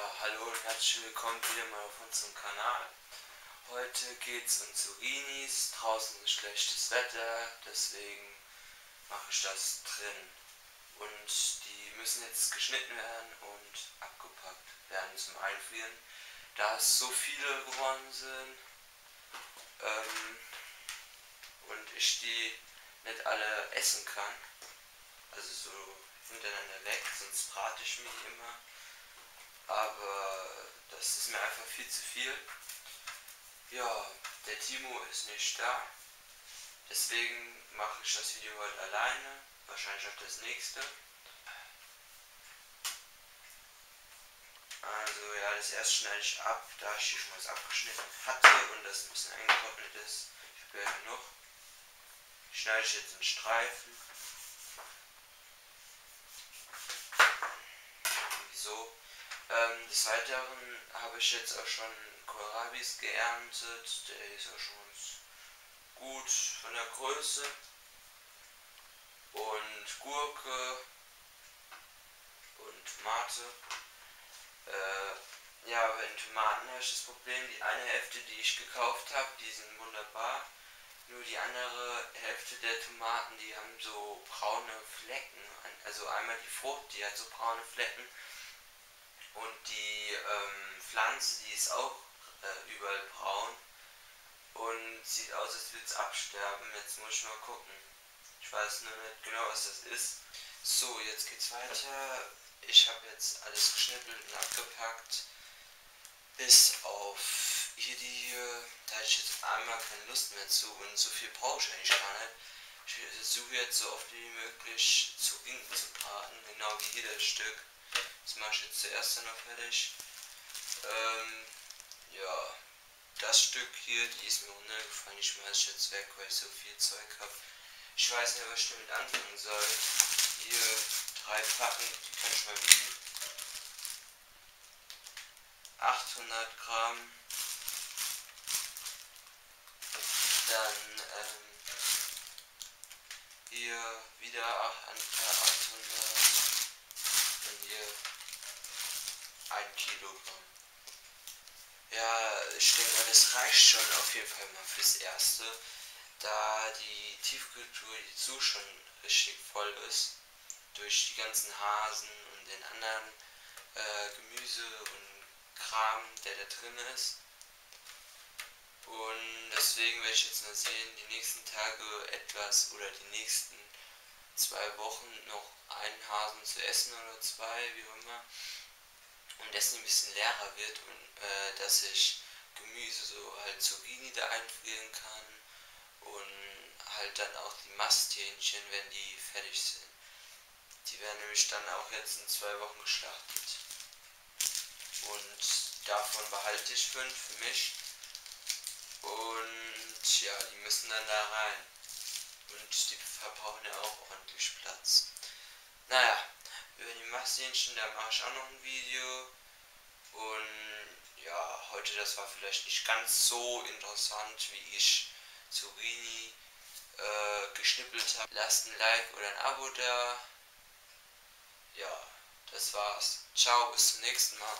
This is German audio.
Hallo und herzlich willkommen wieder mal auf unserem Kanal. Heute geht es um Zucchinis. Draußen ist schlechtes Wetter, deswegen mache ich das drin. Und die müssen jetzt geschnitten werden und abgepackt werden zum Einfrieren. Da es so viele geworden sind ähm, und ich die nicht alle essen kann, also so hintereinander weg, sonst brate ich mich immer das ist mir einfach viel zu viel. Ja, der Timo ist nicht da, deswegen mache ich das Video heute alleine, wahrscheinlich auch das nächste. Also ja, das erste schneide ich ab, da ich schon was abgeschnitten hatte und das ein bisschen eingetrocknet ist. Ich habe ja genug. Schneide ich jetzt in Streifen. Wieso? Ähm, des Weiteren habe ich jetzt auch schon Kohlrabis geerntet. Der ist auch schon gut von der Größe. Und Gurke und Tomate. Äh, ja, bei den Tomaten habe ich das Problem, die eine Hälfte, die ich gekauft habe, die sind wunderbar. Nur die andere Hälfte der Tomaten, die haben so braune Flecken. Also einmal die Frucht, die hat so braune Flecken ähm, Pflanze, die ist auch äh, überall braun und sieht aus, als würde es absterben. Jetzt muss ich mal gucken. Ich weiß nur nicht genau, was das ist. So, jetzt geht's weiter. Ich habe jetzt alles geschnippelt und abgepackt. Bis auf hier die hier. Da hatte ich jetzt einmal keine Lust mehr zu und so viel brauche ich eigentlich gar nicht. Ich versuche jetzt so oft wie möglich zu Ringen zu braten, genau wie jedes Stück. Das mache ich jetzt zuerst dann noch fertig. Ähm, ja, das Stück hier, die ist mir runtergefallen. Ich schmeiße jetzt weg, weil ich so viel Zeug habe. Ich weiß nicht, was ich damit anfangen soll. Hier drei Packen, die kann ich mal wiegen. 800 Gramm. Dann ähm, hier wieder 800 hier ein Kilogramm. Ja, ich denke mal, das reicht schon auf jeden Fall mal fürs Erste, da die Tiefkultur so schon richtig voll ist, durch die ganzen Hasen und den anderen äh, Gemüse und Kram, der da drin ist. Und deswegen werde ich jetzt mal sehen, die nächsten Tage etwas oder die nächsten zwei Wochen noch einen Hasen zu essen oder zwei, wie auch immer. Und dessen ein bisschen leerer wird und äh, dass ich Gemüse so halt Zucchini da einfrieren kann und halt dann auch die Masthähnchen, wenn die fertig sind. Die werden nämlich dann auch jetzt in zwei Wochen geschlachtet. Und davon behalte ich fünf für mich. Und ja, die müssen dann da rein. Und die verbrauchen ja auch ordentlich Platz. Naja, über die Masthähnchen, da mache ich auch noch ein Video. Und ja, heute das war vielleicht nicht ganz so interessant, wie ich Zucchini äh, geschnippelt habe. Lasst ein Like oder ein Abo da. Ja, das war's. Ciao, bis zum nächsten Mal.